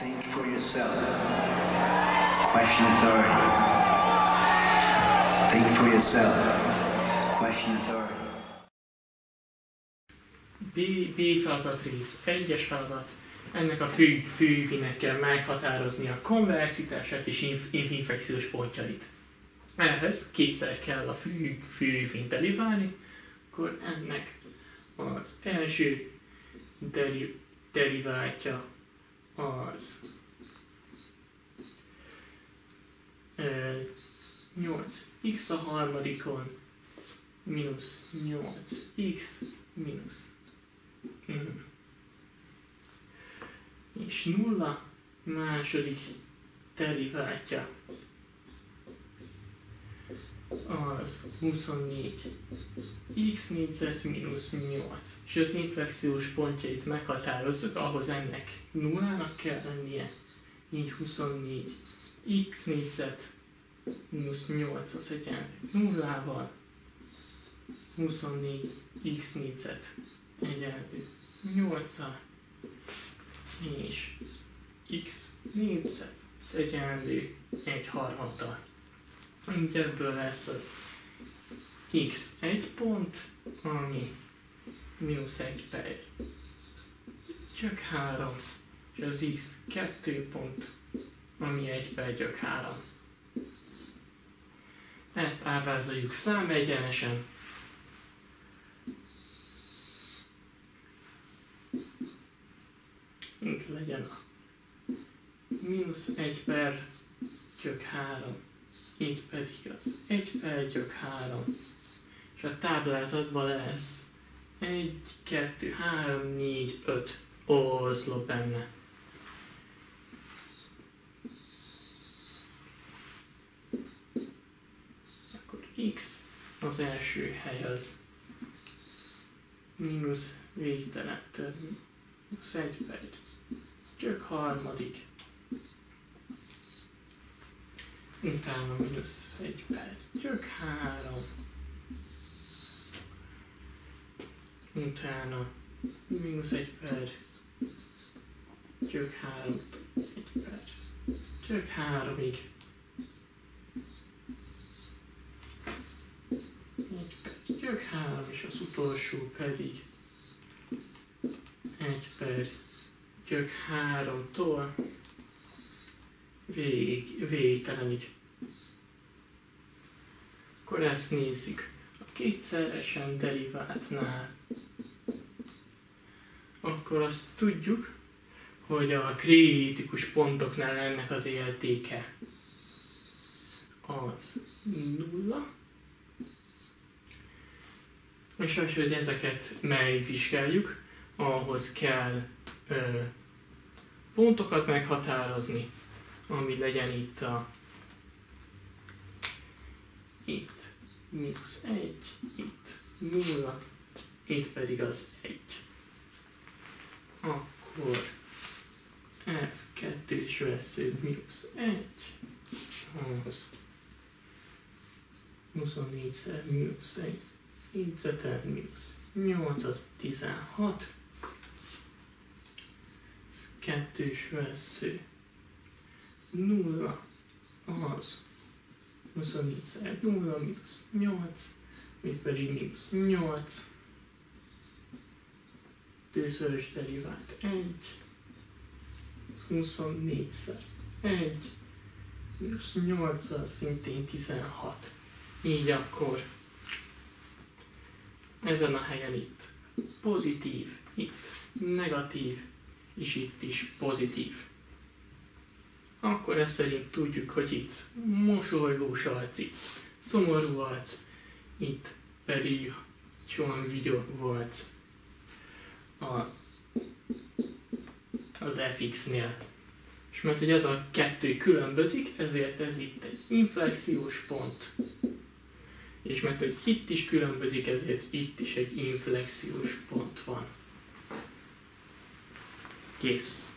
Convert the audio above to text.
Think for yourself. Question authority. Think for yourself. Question authority. B, B feladat rész, egyes feladat. Ennek a fű, fűvinek kell meghatározni a konvexitását és inf, infekciós pontjait. Ehhez kétszer kell a fű, fűvint deriválni, akkor ennek az első deri, deriváltja az. Ö, 8x a harmadikon. Mínusz 8x mínusz. Mm. és nulla második deriváltja az 24 x négyzet mínusz 8. És az inflexiós pontjait meghatározzuk, ahhoz ennek nullának kell lennie. Így 24 x négyzet mínusz 8 az egyenlő nullával. 24 x négyzet egyenlő 8 és x négyzet az egyenlő egy harmaddal. Így ebből lesz az x egy pont, ami mínusz egy per gyök 3, és az x kettő pont, ami egy per gyök 3. Ezt ábrázoljuk számegyenesen. Itt legyen a mínusz egy per gyök 3 itt pedig az 1 per gyök 3. És a táblázatban lesz. 1, 2, 3, 4, 5 oszlop benne. Akkor x az első hely az. Mínusz végtelen több, mínusz 1 per gyök harmadik utána mínusz egy gyök három, utána mínusz egy per gyök három, egy per gyök háromig, egy per gyök három, és az utolsó pedig. Egy per gyök háromtól végig, végtelenig. Akkor ezt nézzük. A kétszeresen deriváltnál akkor azt tudjuk, hogy a kritikus pontoknál ennek az értéke az nulla, és az, hogy ezeket megvizsgáljuk, ahhoz kell ö, pontokat meghatározni, ami legyen itt a itt mínusz 1, itt 0, itt pedig az 1. Akkor F2-s vesző mínusz 1, az 24-szer mínusz 1, négyzetel mínusz 8, az 16, kettős vesző nulla az 24 szer 0, mínusz 8, még pedig mínusz 8, tőszörös derivált 1, az 24 szer 1, mínusz 8, az szintén 16. Így akkor ezen a helyen itt pozitív, itt negatív, és itt is pozitív akkor ezt szerint tudjuk, hogy itt mosolygós arc, szomorú arc, itt pedig sohan vigyorgó arc a, az fx-nél. És mert hogy ez a kettő különbözik, ezért ez itt egy inflexiós pont. És mert hogy itt is különbözik, ezért itt is egy inflexiós pont van. Kész.